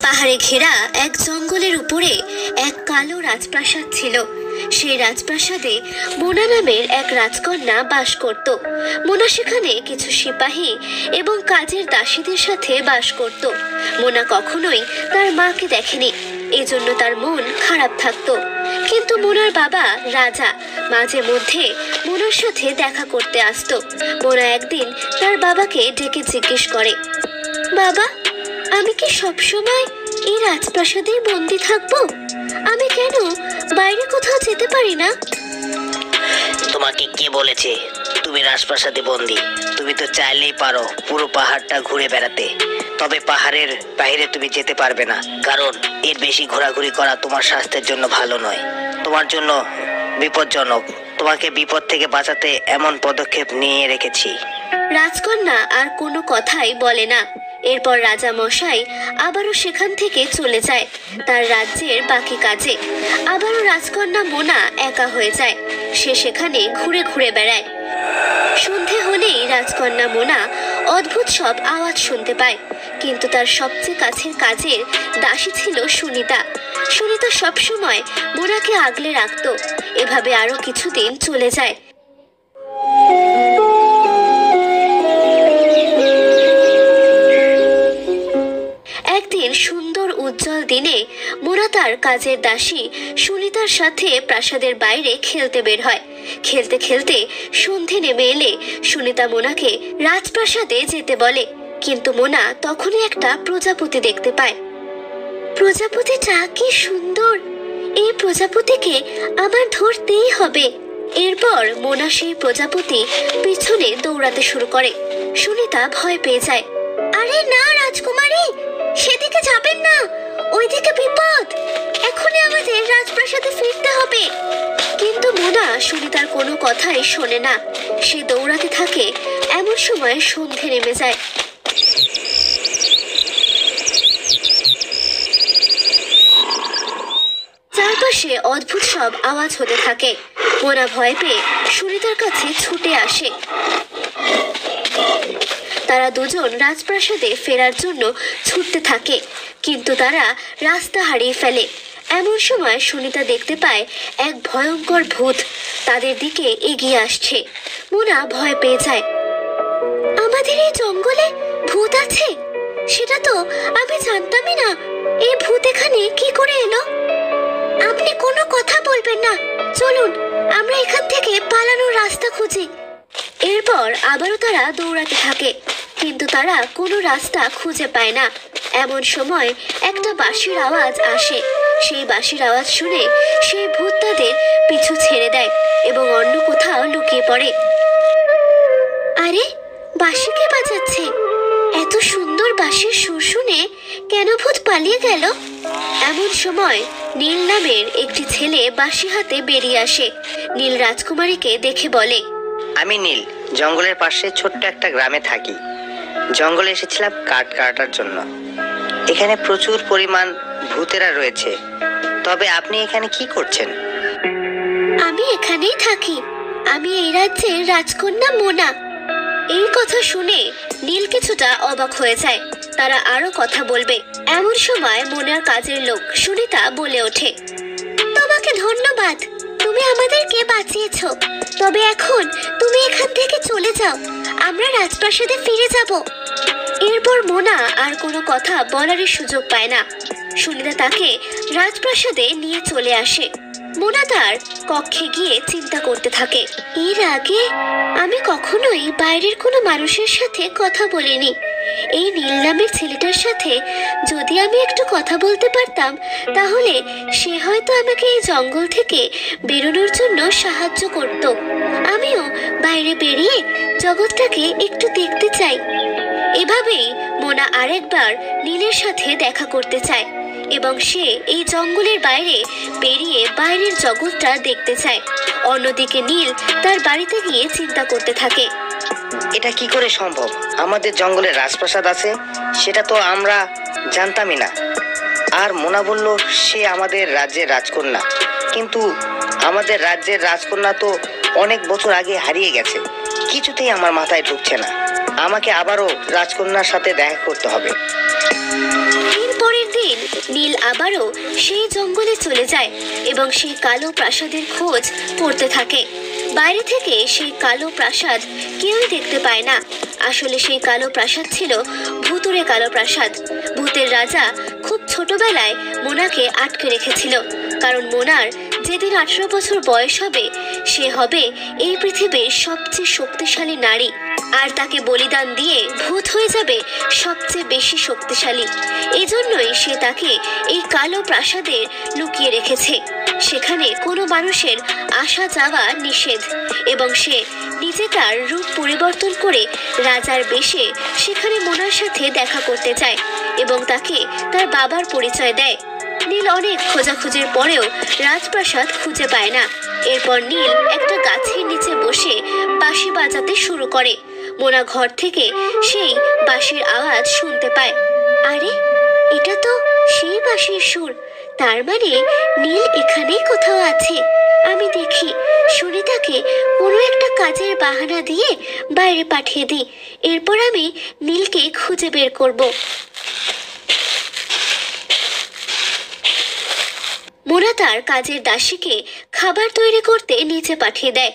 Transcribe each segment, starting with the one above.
পাহাড়ে ঘেরা এক জঙ্গলের উপরে এক কালো রাজপ্রাসাদ ছিল। সেই রাজপ্রাসাদে মোনা নামের এক রাজকন্যা বাস করত। মোনা সেখানে কিছু সিপাহী এবং কাজের দাসীদের সাথে বাস করত। মোনা কখনোই তার মাকে দেখেনি। এজন্য তার মন খারাপ থাকতো। কিন্তু মোনার বাবা রাজা মাঝে মধ্যে মোনার সাথে দেখা করতে আসতো। মোনা একদিন তার বাবাকে ডেকে জিজ্ঞেস করে, বাবা আমি কি সবসময় এই রাজপ্রাসাদেই বন্দি থাকব? আমি কেন বাইরে কোথাও যেতে পারি না? তোমাকে কে বলেছে তুমি রাজপ্রাসাদে বন্দি? তুমি তো চাইলেই পারো পুরো পাহাড়টা ঘুরে বেড়াতে। তবে পাহাড়ের বাইরে তুমি যেতে পারবে না কারণ এর বেশি ঘোরাঘুরি করা তোমার স্বাস্থ্যের জন্য ভালো নয়। তোমার জন্য বিপজ্জনক। তোমাকে বিপদ থেকে বাঁচাতে এমন পদক্ষেপ নিয়ে রেখেছি। রাজকন্যা আর কোনো কথাই বলে না। এরপর রাজা মশাই আবারও সেখান থেকে চলে যায়, তার রাজ্যের বাকি কাজে। আবারও রাজকন্যা মোনা একা হয়ে যায়, সে সেখানে ঘুরে ঘুরে বেড়ায়। সন্ধে হলেই রাজকন্যা মোনা অদ্ভুত সব আওয়াজ শুনতে পায়, কিন্তু তার সবচেয়ে কাছের কাজের দাসী ছিল সুনিতা। সুনিতা সবসময় মোনাকে আগলে রাখতো, এভাবে আরও কিছুদিন চলে যায়। উজ্জ্বল দিনে মোনা তার কাজের দাসী সুনিতার সাথে প্রাসাদের বাইরে খেলতে বের হয়। খেলতে খেলতে সন্ধে নেমে এলে সুনিতা মোনাকে রাজপ্রাসাদে যেতে বলে। কিন্তু মোনা তখনই একটা প্রজাপতি দেখতে পায়। প্রজাপতিটা কি সুন্দর! এই প্রজাপতিকে আমার ধরতেই হবে। এরপর মোনা সেই প্রজাপতি পিছনে দৌড়াতে শুরু করে। সুনিতা ভয় পেয়ে যায়। আরে না, রাজকুমারী! সেদিকে যাবেন না। ওইদিকে বিপদ। এখনই আমাদের রাজপ্রাসাদে ফিরতে হবে। কিন্তু মোনা সুনিতার কোনো কথাই শোনে না। সে দৌড়াতে থাকে, এমন সময় সন্ধে নেমে যায়। চারপাশে অদ্ভুত সব আওয়াজ হতে থাকে। মোনা ভয় পেয়ে সুনিতার কাছে ছুটে আসে। তারা দুজন রাজপ্রাসাদে ফেরার জন্য ছুটতে থাকে। কিন্তু তারা রাস্তা হারিয়ে ফেলে। এমন সময় সুনিতা দেখতে পায় এক ভয়ঙ্কর ভূত তাদের দিকে এগিয়ে আসছে। মোনা ভয় পেয়ে যায়। আমাদের এই জঙ্গলে ভূত আছে? সেটা তো আমি জানতামই না। এই ভূত এখানে কি করে এলো? আপনি কোনো কথা বলবেন না। চলুন, আমরা এখান থেকে পালানোর রাস্তা খুঁজি। এরপর আবারও তারা দৌড়াতে থাকে। কিন্তু তারা কোনো রাস্তা খুঁজে পায় না। এমন সময় একটা বাঁশির আওয়াজ আসে। সেই বাঁশির আওয়াজ শুনে সেই ভূত তাদের পিছু ছেড়ে দেয় এবং অন্য কোথাও লুকিয়ে পড়ে। আরে, বাঁশি কে বাজাচ্ছে? এত সুন্দর বাঁশির সুর শুনে কেন ভূত পালিয়ে গেল? এমন সময় নীল নামের একটি ছেলে বাঁশি হাতে বেরিয়ে আসে। নীল রাজকুমারীকে দেখে বলে, আমি নীল, জঙ্গলের পাশে ছোট্ট একটা গ্রামে থাকি। জঙ্গলে এসেছিলাম কাঠ কাটার জন্য। এখানে প্রচুর পরিমাণ ভূতেরা রয়েছে। তবে আপনি এখানে কি করছেন? আমি এখানেই থাকি। আমি এই রাজ্যের রাজকন্যা মোনা। এই কথা শুনে নীল কিছুটা অবাক হয়ে যায়। তারা আরও কথা বলবে। এমন সময় মোনার কাজের লোক সুনিতা বলে ওঠে, তোমাকে ধন্যবাদ। তুমি আমাদেরকে বাঁচিয়েছো? তবে এখন তুমি এখান থেকে চলে যাও। আমরা রাজপ্রাসাদে ফিরে যাব। এরপর মোনা আর কোনো কথা বলারই সুযোগ পায় না। সুনিতা তাকে রাজপ্রাসাদে নিয়ে চলে আসে। মোনা তার কক্ষে গিয়ে চিন্তা করতে থাকে। এর আগে আমি কখনোই বাইরের কোনো মানুষের সাথে কথা বলিনি। এই নীল নামের ছেলেটার সাথে যদি আমি একটু কথা বলতে পারতাম, তাহলে সে হয়তো আমাকে এই জঙ্গল থেকে বেরোনোর জন্য সাহায্য করত। আমিও বাইরে বেরিয়ে জগৎটাকে একটু দেখতে চাই। এভাবেই মোনা আরেকবার নীলের সাথে দেখা করতে চায় এবং সে এই জঙ্গলের বাইরে বেরিয়ে বাইরের জগৎটা দেখতে চায়। অন্যদিকে নীল তার বাড়িতে গিয়ে চিন্তা করতে থাকে। এটা কি করে সম্ভব? আমাদের জঙ্গলে রাজপ্রাসাদ আছে, সেটা তো আমরা জানতামই না। আর মোনা বলল, সে আমাদের রাজ্যের রাজকন্যা। কিন্তু আমাদের রাজ্যের রাজকন্যা তো অনেক বছর আগে হারিয়ে গেছে। কিছুতেই আমার মাথায় ঢুকছে না। আমাকে আবারও রাজকন্যার সাথে দেখা করতে হবে। পরের দিন আবারও সেই জঙ্গলে চলে যায় এবং সেই কালো প্রাসাদের খোঁজ পড়তে থাকে। বাইরে থেকে সেই কালো প্রাসাদ কেউই দেখতে পায় না। আসলে সেই কালো প্রাসাদ ছিল ভূতুরে কালো প্রাসাদ। ভূতের রাজা খুব ছোটবেলায় মোনাকে আটকে রেখেছিল, কারণ মোনার যেদিন আঠারো বছর বয়স হবে, সে হবে এই পৃথিবীর সবচেয়ে শক্তিশালী নারী। আর তাকে বলিদান দিয়ে ভূত হয়ে যাবে সবচেয়ে বেশি শক্তিশালী। এজন্যই সে তাকে এই কালো প্রাসাদে লুকিয়ে রেখেছে। সেখানে কোনো মানুষের আসা যাওয়া নিষেধ এবং সে নিজে তার রূপ পরিবর্তন করে রাজার বেশে সেখানে মোনার সাথে দেখা করতে চায় এবং তাকে তার বাবার পরিচয় দেয়। নীল অনেক খোঁজাখুঁজির পরেও রাজপ্রাসাদ খুঁজে পায় না। এরপর নীল একটা গাছের নিচে বসে বাঁশি বাজাতে শুরু করে। মোনা ঘর থেকে সেই বাঁশির আওয়াজ শুনতে পায়। আরে, এটা তো সেই বাঁশির সুর। তার মানে নীল এখানেই কোথাও আছে। আমি দেখি সুনিতাকে কোনো একটা কাজের বাহানা দিয়ে বাইরে পাঠিয়ে দিই। এরপর আমি নীলকে খুঁজে বের করব। মোনা তার কাজের দাসীকে খাবার তৈরি করতে নিচে পাঠিয়ে দেয়।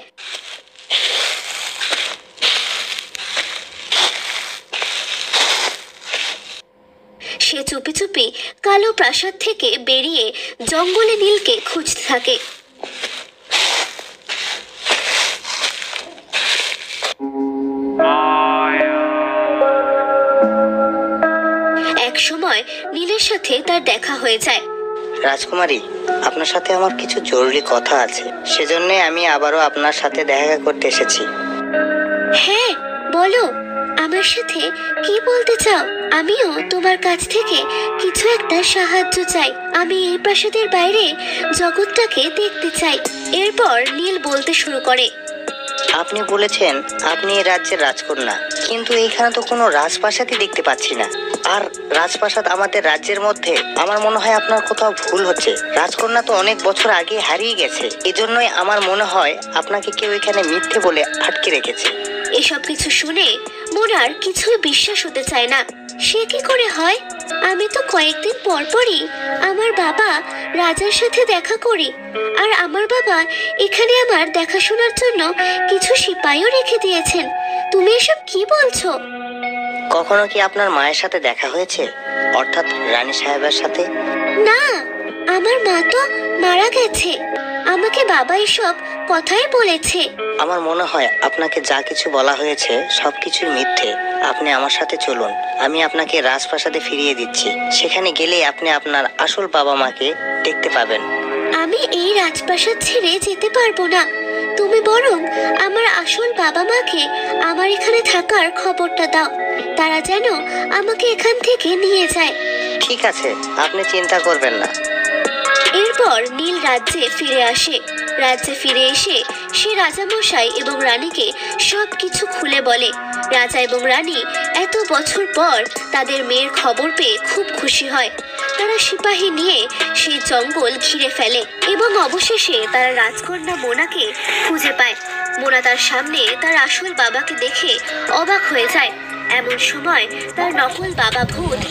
সে চুপি চুপি কালো প্রাসাদ থেকে বেরিয়ে জঙ্গলে নীলকে খুঁজতে থাকে। এক সময় নীলের সাথে তার দেখা হয়ে যায়। রাজকুমারী আপনার সাথে আমার কিছু জরুরি কথা আছে। সেজন্য আমি আবারও আপনার সাথে দেখা করতে এসেছি। হ্যাঁ বলো। আমার সাথে কি বলতে চাও? আমিও তোমার কাছ থেকে কিছু একটা সাহায্য চাই। আমি এই প্রাসাদের বাইরে জগৎটাকে দেখতে চাই। এরপর নীল বলতে শুরু করে। আপনি বলেছেন আপনি এই রাজ্যের রাজকন্যা। কিন্তু এখানে তো কোনো রাজপ্রাসাদই দেখতে পাচ্ছি না। আর রাজপ্রাসাদ আমাদের রাজ্যের মধ্যে, আমার মনে হয় আপনার কোথাও ভুল হচ্ছে। রাজকন্যা তো অনেক বছর আগে হারিয়ে গেছে। এজন্যই আমার মনে হয় আপনাকে কেউ এখানে মিথ্যে বলে আটকে রেখেছে। এসব কিছু শুনে মোনার কিছুই বিশ্বাস হতে চায় না। সে কি করে হয়? আমি তো কয়েকদিন পর পরই আমার বাবা রাজার সাথে দেখা করি, আর আমার বাবা এখানে আমার দেখাশোনার জন্য কিছু সিপাইও রেখে দিয়েছেন। তুমি এসব কি বলছো? কখনো কি আপনার মায়ের সাথে দেখা হয়েছে? অর্থাৎ রানী সাহেবের সাথে? না আমার মা তো মারা গেছে। আমাকে বাবা এসব কথাই বলেছে। আমার মনে হয় আপনাকে যা কিছু বলা হয়েছে সবকিছুই মিথ্যে। আপনি আমার সাথে চলুন আমি আপনাকে রাজপ্রাসাদে ফিরিয়ে দিচ্ছি। সেখানে গেলেই আপনি আপনার আসল বাবা মাকে দেখতে পাবেন। আমি এই রাজপ্রাসাদ ছেড়ে যেতে পারব না। তুমি বরং আমার আসল বাবা মাকে আমার এখানে থাকার খবরটা দাও। তারা যেন আমাকে এখান থেকে নিয়ে যায়। ঠিক আছে আপনি চিন্তা করবেন না। এরপর নীল রাজ্যে ফিরে আসে। রাজ্যে ফিরে এসে সে রাজামশাই এবং রানীকে সব কিছু খুলে বলে। রাজা এবং রানী এত বছর পর তাদের মেয়ের খবর পেয়ে খুব খুশি হয়। তারা সিপাহী নিয়ে সেই জঙ্গল ঘিরে ফেলে এবং অবশেষে তারা রাজকন্যা মোনাকে খুঁজে পায়। মোনা তার সামনে তার আসল বাবাকে দেখে অবাক হয়ে যায়। এমন সময় তার নকল বাবা ভূত